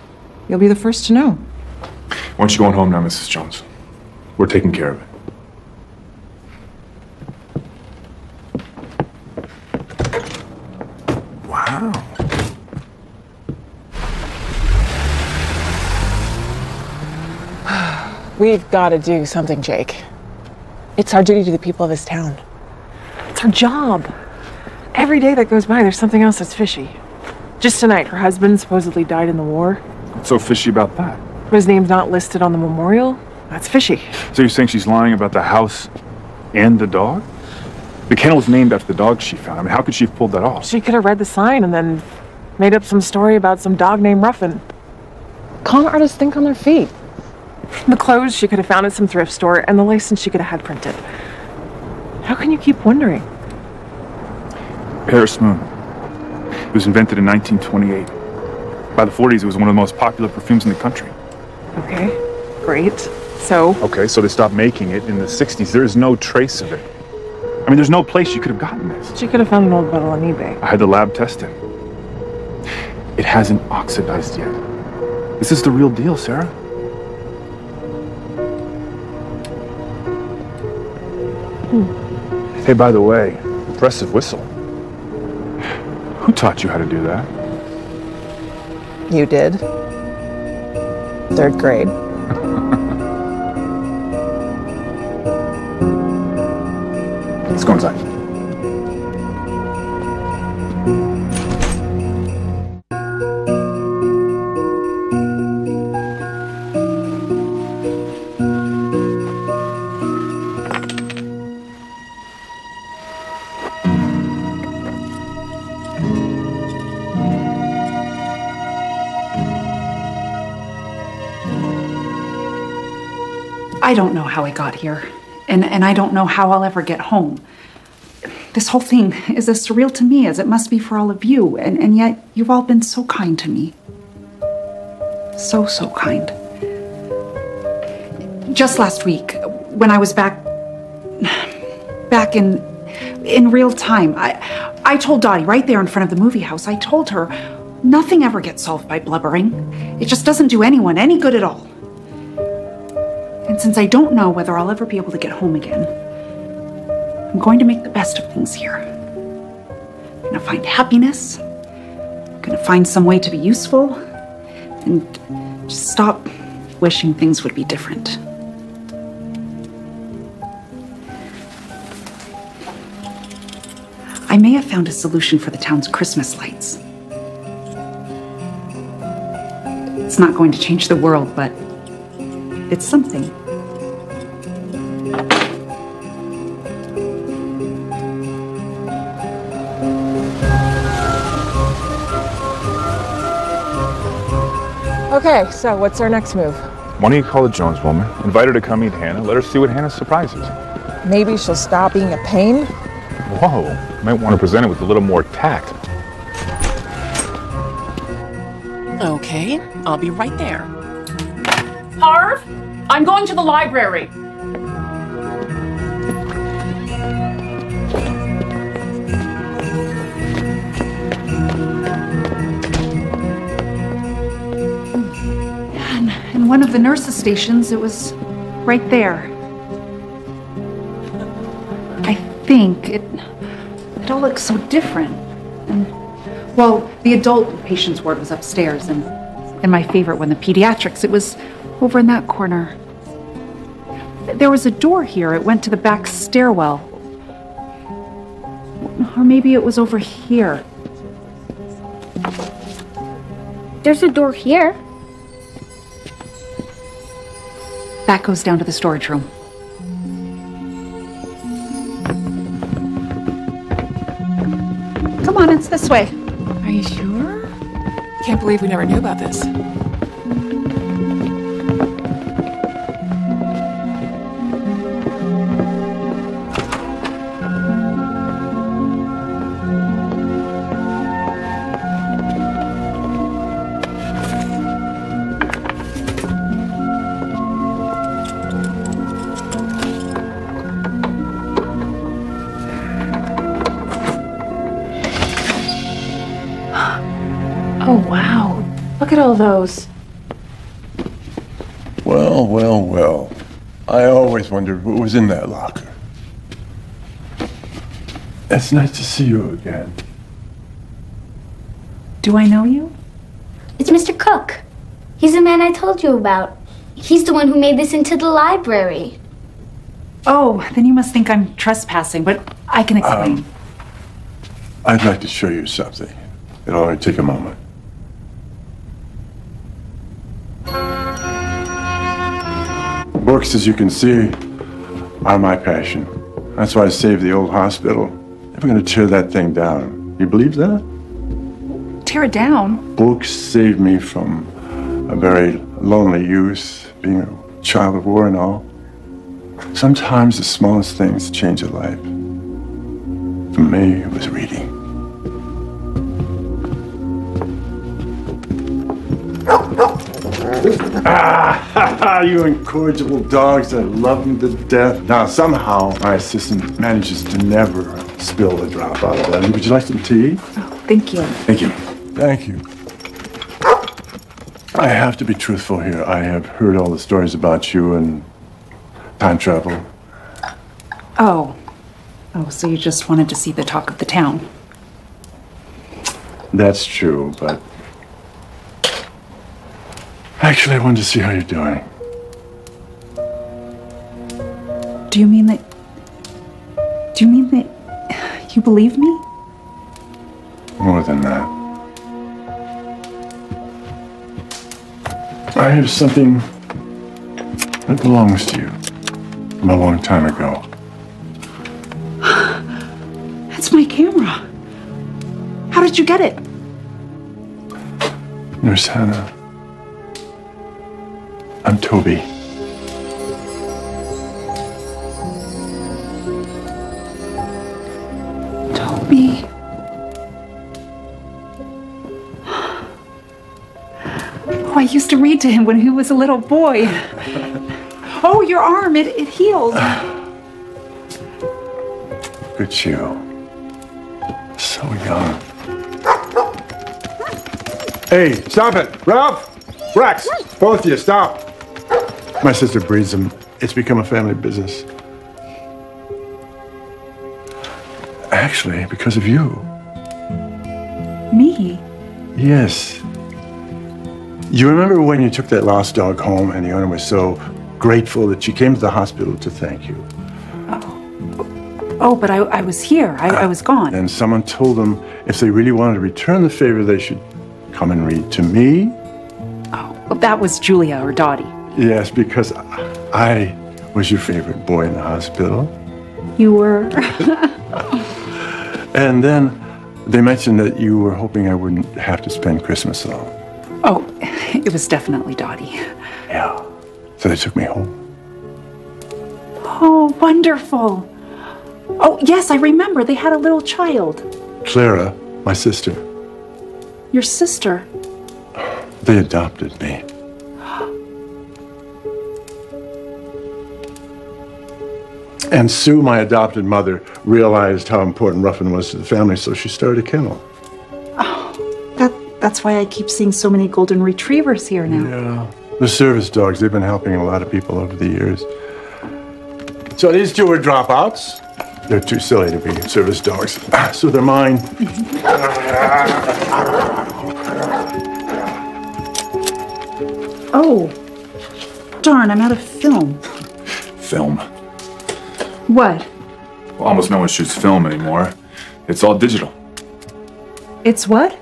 you'll be the first to know. Why don't you go on home now, Mrs. Jones? We're taking care of it. Wow. We've got to do something, Jake. It's our duty to the people of this town. It's our job. Every day that goes by, there's something else that's fishy. Just tonight, her husband supposedly died in the war, What's so fishy about that? but his name's not listed on the memorial. That's fishy. So you're saying she's lying about the house and the dog? The kennel was named after the dog she found. I mean, how could she have pulled that off? She could have read the sign and then made up some story about some dog named Ruffin. Con artists think on their feet. The clothes she could have found at some thrift store, and the license she could have had printed. How can you keep wondering? Paris Moon. It was invented in 1928. By the 40s, it was one of the most popular perfumes in the country. Okay, great. So, Okay, so they stopped making it in the 60s. There is no trace of it. I mean, there's no place you could have gotten this. she could have found an old bottle on eBay. I had the lab test it. It hasn't oxidized yet. This is the real deal, Sarah. Hey, by the way, impressive whistle. Who taught you how to do that? You did. Third grade. Let's go inside. How I got here, and, and I don't know how I'll ever get home. This whole thing is as surreal to me as it must be for all of you, and, and yet you've all been so kind to me. So, so kind. Just last week, when I was back back in in real time, I I told Dottie right there in front of the movie house, I told her nothing ever gets solved by blubbering. It just doesn't do anyone any good at all. Since I don't know whether I'll ever be able to get home again, I'm going to make the best of things here. I'm gonna find happiness. I'm gonna find some way to be useful. And just stop wishing things would be different. I may have found a solution for the town's Christmas lights. It's not going to change the world, but it's something. Okay, so what's our next move? Why don't you call the Jones woman, invite her to come meet Hannah, let her see what Hannah's surprises. Maybe she'll stop being a pain? Whoa, you might want to present it with a little more tact. Okay, I'll be right there. Harv, I'm going to the library. One of the nurses' stations, it was right there. I think it it all looks so different. And well, the adult patients ward was upstairs, and and my favorite one, the pediatrics, it was over in that corner. There was a door here. It went to the back stairwell. Or maybe it was over here. There's a door here. That goes down to the storage room. Come on, it's this way. Are you sure? Can't believe we never knew about this. Those. Well, well, well. I always wondered what was in that locker. It's nice to see you again. Do I know you? It's Mr. Cook. He's the man I told you about. He's the one who made this into the library. Oh, then you must think I'm trespassing, but I can explain. Um, I'd like to show you something. It'll only take a moment. Books, as you can see, are my passion. That's why I saved the old hospital. Never gonna tear that thing down. You believe that? Tear it down. Books saved me from a very lonely youth, being a child of war and all. Sometimes the smallest things change a life. For me, it was reading. Ah, you incorrigible dogs. I love them to death. Now, somehow, my assistant manages to never spill a drop out of that. Would you like some tea? Oh, Thank you. Thank you. Thank you. I have to be truthful here. I have heard all the stories about you and time travel. Oh. Oh, so you just wanted to see the talk of the town. That's true, but actually, I wanted to see how you're doing. Do you mean that. Do you mean that you believe me? More than that. I have something that belongs to you from a long time ago. That's my camera. How did you get it? Nurse Hannah. I'm Toby. Toby. Oh, I used to read to him when he was a little boy. Oh, your arm, it, it healed. Look at you. So young. Hey, stop it! Ralph! Rex! Both of you, stop! My sister breeds them. It's become a family business. Actually, because of you. Me? Yes. You remember when you took that lost dog home and the owner was so grateful that she came to the hospital to thank you? Oh, oh but I, I was here. I, I was gone. And someone told them if they really wanted to return the favor, they should come and read to me. Oh, well, that was Julia or Dottie. Yes, because I was your favorite boy in the hospital. You were. And then they mentioned that you were hoping I wouldn't have to spend Christmas alone. oh, it was definitely Dottie. Yeah. So they took me home. Oh, wonderful. Oh, yes, I remember. They had a little child. Clara, my sister, Your sister. they adopted me. And Sue, my adopted mother, realized how important Ruffin was to the family, so she started a kennel. Oh, That, that's why I keep seeing so many golden retrievers here now. Yeah. The service dogs, they've been helping a lot of people over the years. So these two are dropouts. They're too silly to be service dogs, ah, so they're mine. Oh, darn, I'm out of film. Film. What? Well, almost no one shoots film anymore. It's all digital. It's what?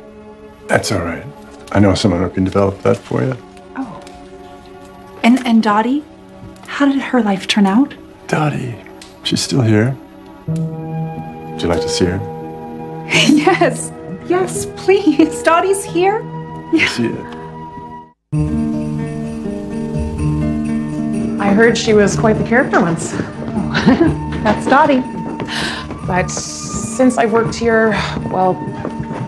That's all right. I know someone who can develop that for you. Oh. And, and Dottie? How did her life turn out? Dottie, she's still here. Would you like to see her? yes, yes, please. Dottie's here? See it. I heard she was quite the character once. That's Dottie. But since I've worked here, well,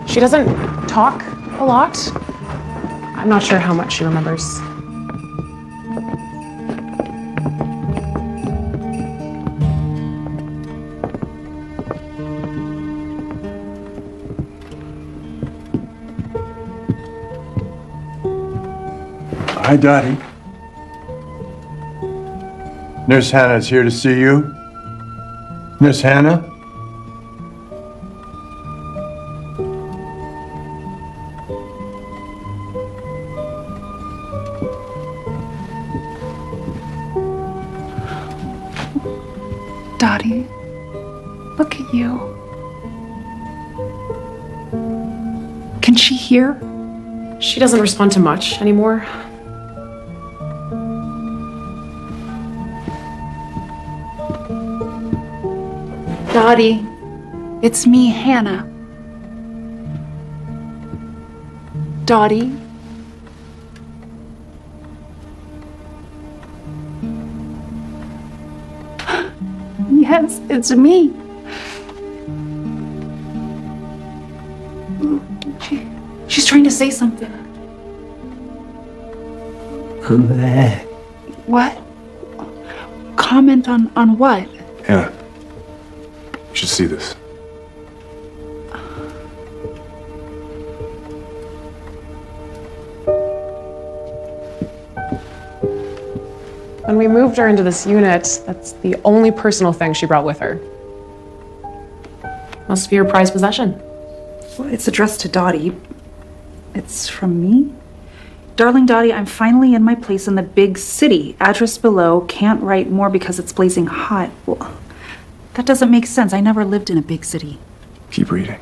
she doesn't talk a lot. I'm not sure how much she remembers. Hi, Dottie. Nurse Hannah is here to see you. Nurse Hannah? Dottie, look at you. Can she hear? She doesn't respond to much anymore. Dottie, it's me, Hannah. Dottie. Yes, it's me. She, she's trying to say something. What? Comment on on what? You should see this. When we moved her into this unit, that's the only personal thing she brought with her. Must be her prized possession. Well, it's addressed to Dottie. It's from me. Darling Dottie, I'm finally in my place in the big city. Address below. Can't write more because it's blazing hot. Well, that doesn't make sense. I never lived in a big city. Keep reading.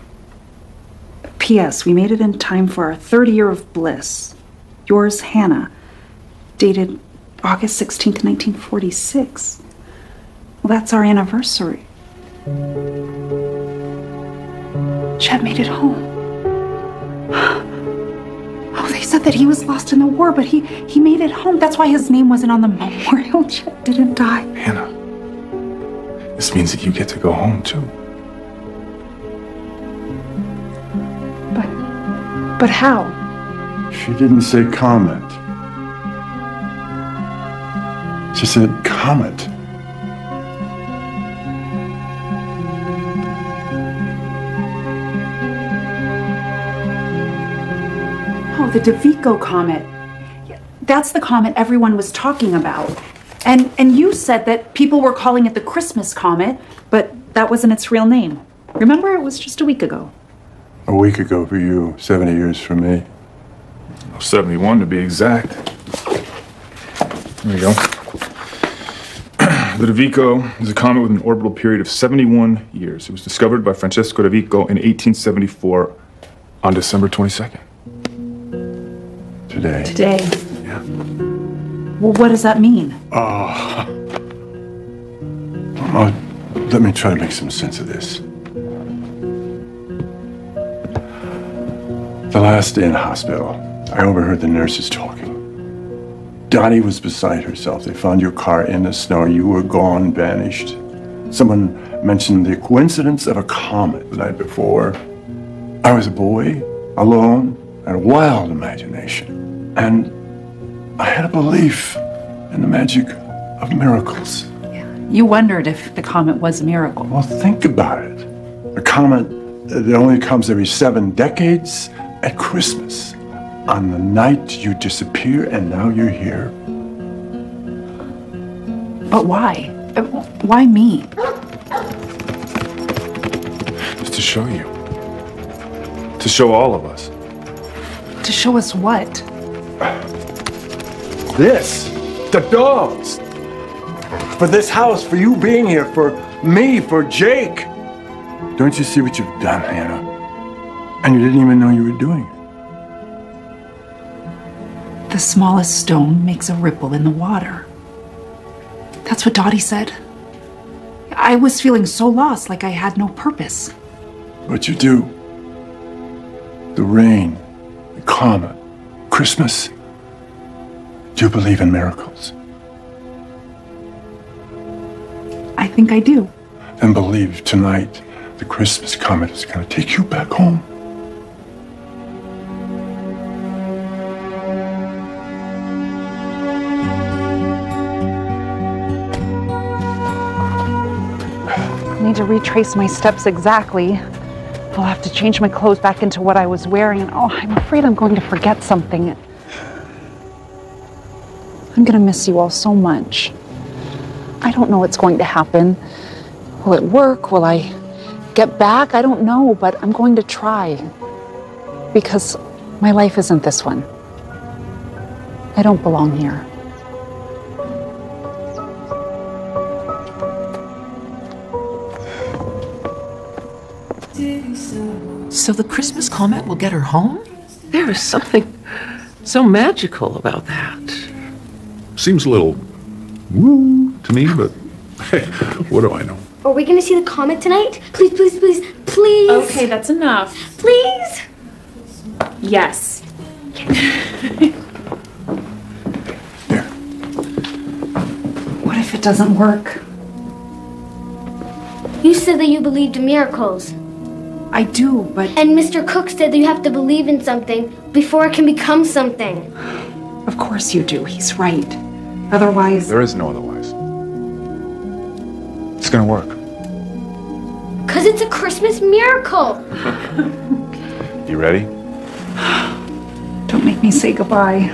P.S. We made it in time for our third year of bliss. Yours, Hannah. Dated August 16th, 1946. Well, that's our anniversary. Chad made it home. Oh, they said that he was lost in the war, but he, he made it home. That's why his name wasn't on the memorial. Chad didn't die. Hannah, this means that you get to go home too. But but how? She didn't say comment. She said comet. Oh, the DeVico comet. That's the comet everyone was talking about. And and you said that people were calling it the Christmas comet, but that wasn't its real name. Remember, it was just a week ago. A week ago for you, 70 years for me. 71 to be exact. There you go. The DeVico is a comet with an orbital period of 71 years. It was discovered by Francesco DeVico in 1874 on December 22nd. Today. Today. Yeah. Well, what does that mean? Oh. oh. Let me try to make some sense of this. The last day in hospital, I overheard the nurses talking. Dottie was beside herself. They found your car in the snow. You were gone, vanished. Someone mentioned the coincidence of a comet the night before. I was a boy, alone, and a wild imagination. And I had a belief in the magic of miracles. You wondered if the comet was a miracle. Well, think about it. A comet that only comes every seven decades at Christmas. On the night you disappear, and now you're here. But why? Uh, Why me? Just to show you. To show all of us. To show us what? This, the dogs. For this house, for you being here, for me, for Jake. Don't you see what you've done, Hannah? And you didn't even know you were doing it. The smallest stone makes a ripple in the water. That's what Dottie said. I was feeling so lost, like I had no purpose. But you do. The rain, the comet, Christmas. Do you believe in miracles? I think I do. Then believe tonight the Christmas comet is going to take you back home. I need to retrace my steps exactly. I'll have to change my clothes back into what I was wearing, and oh, I'm afraid I'm going to forget something. I'm going to miss you all so much. I don't know what's going to happen. Will it work? Will I get back? I don't know, but I'm going to try because my life isn't this one. I don't belong here. So the Christmas comet will get her home? There is something so magical about that. Seems a little woo to me, but hey, what do I know? Are we gonna see the comet tonight? Please, please, please, please. Okay, that's enough. Please. Yes. there. What if it doesn't work? You said that you believed in miracles. I do, but. And Mr. Cook said that you have to believe in something before it can become something. Of course you do. He's right. Otherwise. There is no otherwise. It's gonna work. Because it's a Christmas miracle. You ready? Don't make me say goodbye.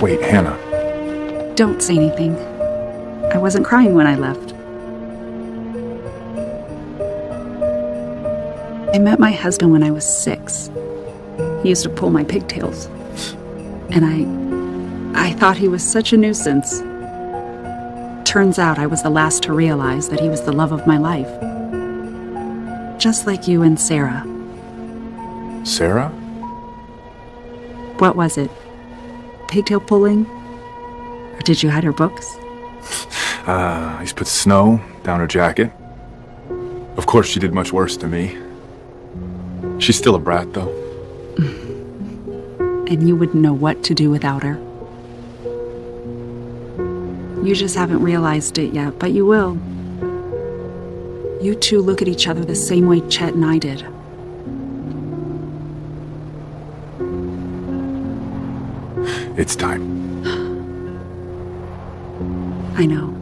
Wait, Hannah. Don't say anything. I wasn't crying when I left. I met my husband when I was six. He used to pull my pigtails. And I. I thought he was such a nuisance. Turns out I was the last to realize that he was the love of my life. Just like you and Sarah. Sarah? What was it? Pigtail pulling? Or did you hide her books? Uh, I to put snow down her jacket. Of course, she did much worse to me. She's still a brat, though. Mm-hmm. And you wouldn't know what to do without her. You just haven't realized it yet, but you will. You two look at each other the same way Chet and I did. It's time. I know.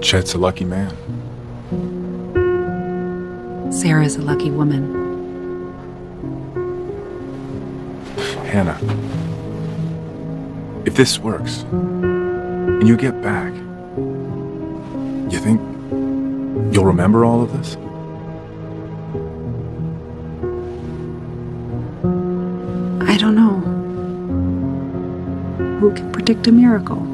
Chet's a lucky man. Sarah's a lucky woman. Hannah, if this works and you get back, you think you'll remember all of this? I don't know. Who can predict a miracle?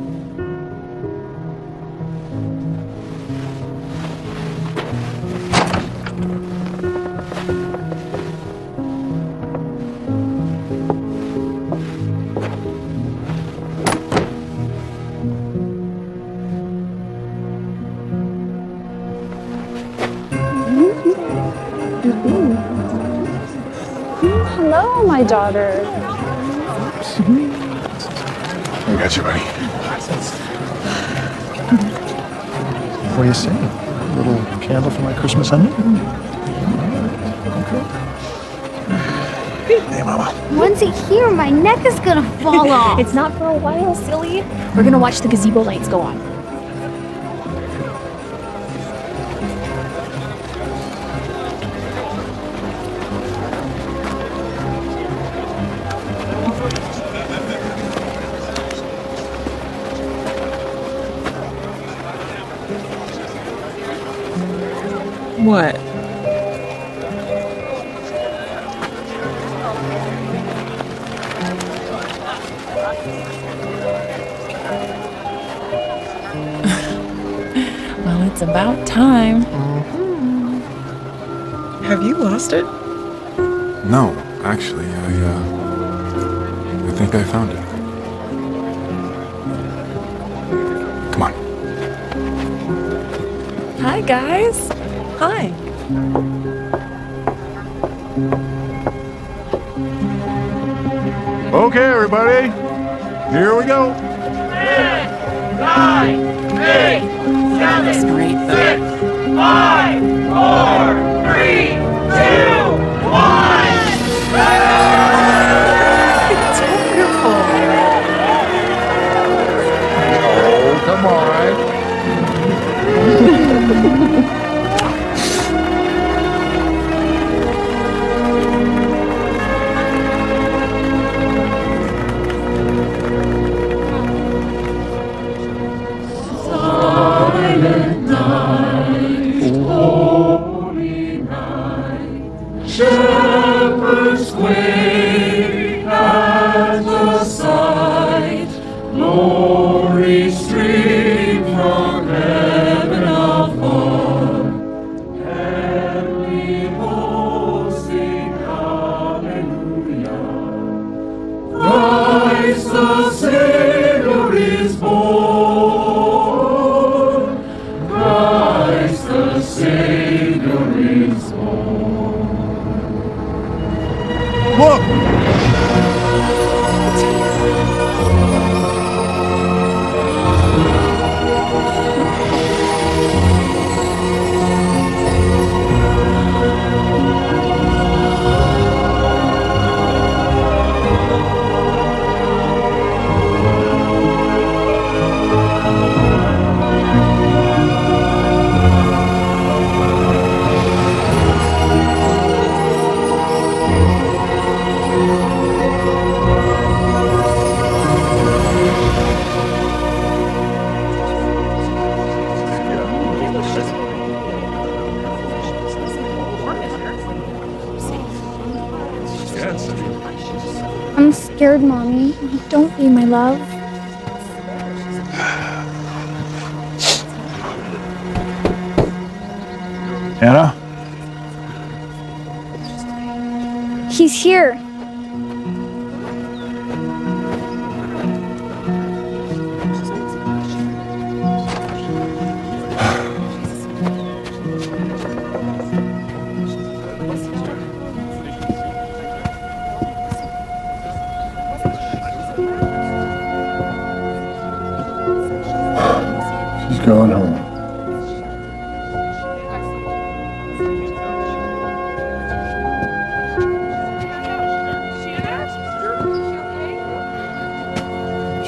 Neck is gonna fall off. it's not for a while, silly. We're gonna watch the gazebo lights go on.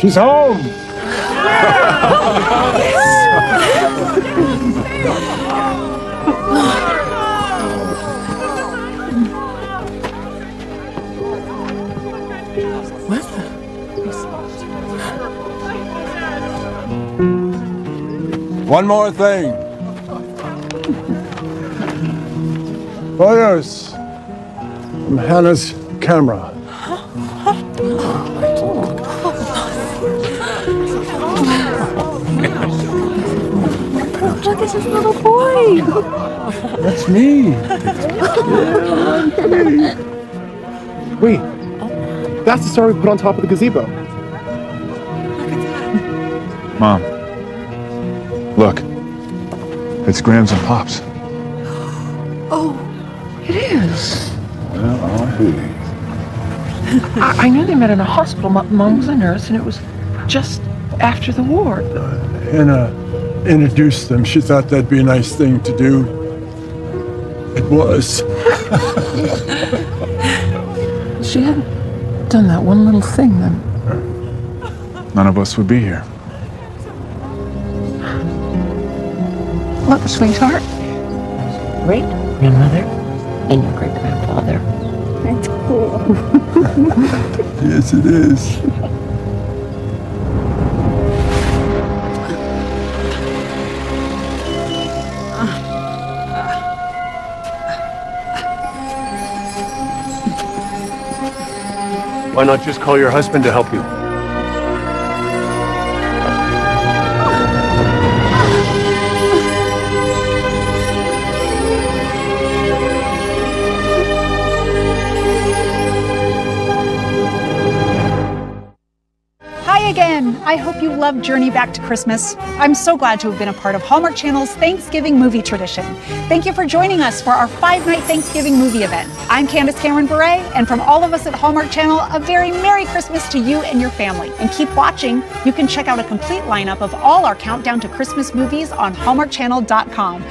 She's home! One more thing. Photos Hannah's camera. Look at this little boy. That's me. Wait, that's the star we put on top of the gazebo. Mom. Look. It's Grams and Pops. Oh, it is. Well, I'll be. I, I knew they met in a hospital. Mom was a nurse, and it was just after the war. Hannah introduced them. She thought that'd be a nice thing to do. It was. She hadn't done that one little thing, then. None of us would be here. Look, sweetheart. Great grandmother and your great grandfather. That's cool. yes, it is. Why not just call your husband to help you? Hi again. I hope you loved Journey Back to Christmas. I'm so glad to have been a part of Hallmark Channel's Thanksgiving movie tradition. Thank you for joining us for our five night Thanksgiving movie event. I'm Candace Cameron Bure, and from all of us at Hallmark Channel, a very Merry Christmas to you and your family. And keep watching. You can check out a complete lineup of all our countdown to Christmas movies on HallmarkChannel.com.